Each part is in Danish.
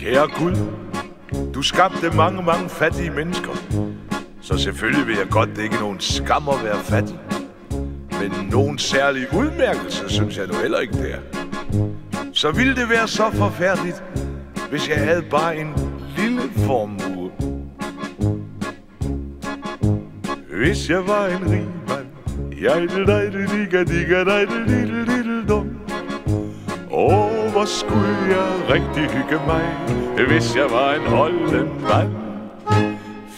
Kære Gud, du skabte mange, mange fattige mennesker. Så selvfølgelig vil jeg godt, det ikke er nogen skam at være fattig. Men nogen særlig udmærkelse, synes jeg nu heller ikke, det er. Så ville det være så forfærdeligt, hvis jeg havde bare en lille formue. Hvis jeg var en rig mand, jeg dig det digga digga dig det lille lille dum. Åh, hvor skulle jeg rigtig hygge mig, hvis jeg var en holden mand.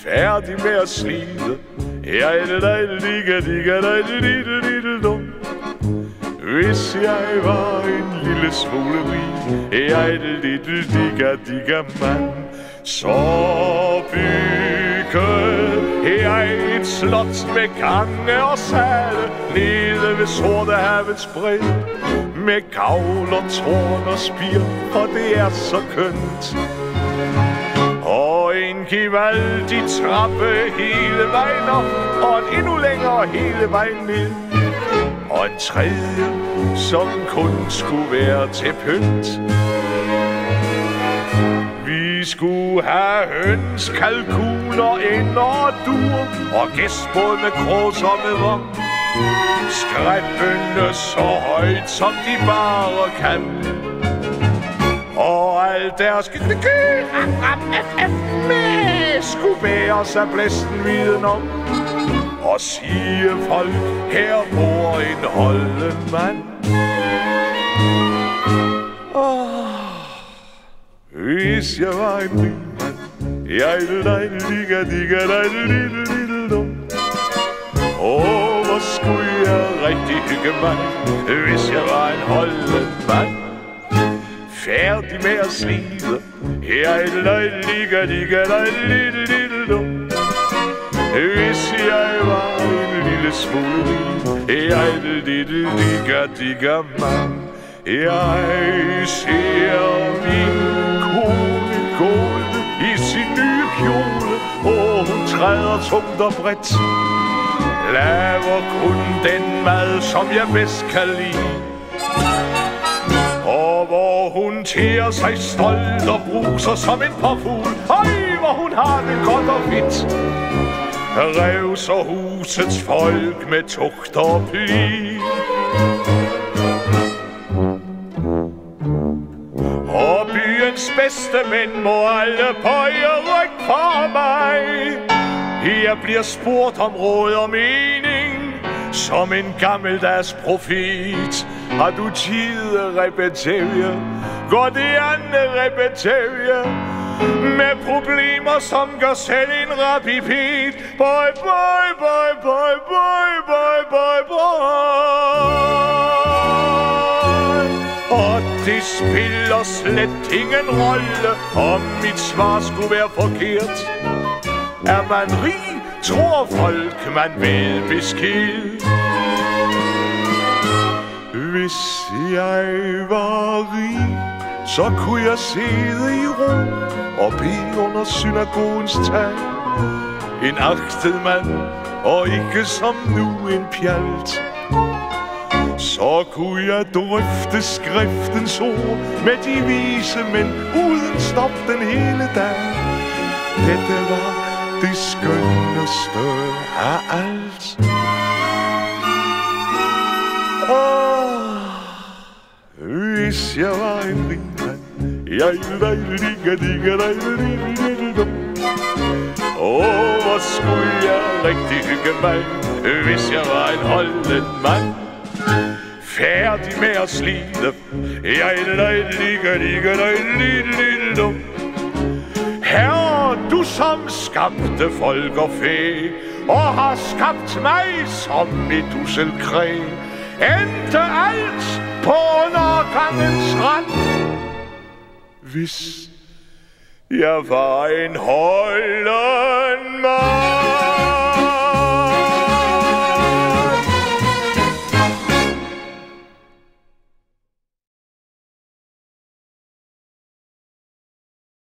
Færdig med at slide, jeg er dig ligge, ligge, digga dig det lille lille dum. Hvis jeg var en lille smule rig, jeg det lille digga digga mand, så byggede jeg et slot med gange og sale nede ved Sortehavets bred. Med kavler, tårn og spir, og det er så kønt. Og en gevaldig trappe hele vejen op, og en endnu længere hele vejen ned. Og en tredje, som kun skulle være til pynt. Vi skulle have høns, kalkuner, ender og duer Og gæstbåd med kros og med vogn Skræppende så højt, som de bare kan Og alt deres skulle bære sig blæsten viden om Og sige folk, her bor en holdemand. mand Hvis jeg var en rig mand, jeg ville dig ligge, digge dig lille lille dum. Åh, hvor skulle jeg rigtig hygge mig, hvis jeg var en holdet mand. Færdig med at slide, jeg ville dig ligge, digga dig lille lille dum. Hvis jeg var en lille smule rig, jeg lille digga digga mand. Jeg ser min kone gående i sin nye kjole, og hun træder tungt og bredt. Laver kun den mad, som jeg bedst kan lide. Og hvor hun tærer sig stolt og bruser som en påfugl. Øj, hvor hun har det godt og fedt. Revser husets folk med tugt og pli. Og byens bedste mænd må alle bøje ryg for mig. Jeg bliver spurgt om råd og mening, som en gammeldags profet. Har du tid at repetere? Går det andet repetere? Med problemer, som gør selv en rapipet. Boy, boy, boy, boy, boy, boy, boy, boy Og det spiller slet ingen rolle, om mit svar skulle være forkert. Er man rig, tror folk, man ved besked. Hvis jeg var rig, så kunne jeg sidde i ro og bede under synagogens tag. En agtet mand, og ikke som nu en pjalt. Så kunne jeg drøfte skriftens ord med de vise men uden stop den hele dag. Dette var det skønneste af alt. Ah, hvis jeg var en rig mand, jeg ville ligge, ligge, digga Åh, hvor skulle jeg rigtig hygge mig, hvis jeg var en holden mand. Færdig med at slide, jeg løg, ligge, ligge, digga ligge, ligge, dum. Herre, du som skabte folk og fæ, og har skabt mig som et usselkræ. Endte alt på undergangens rand. Hvis jeg var en holden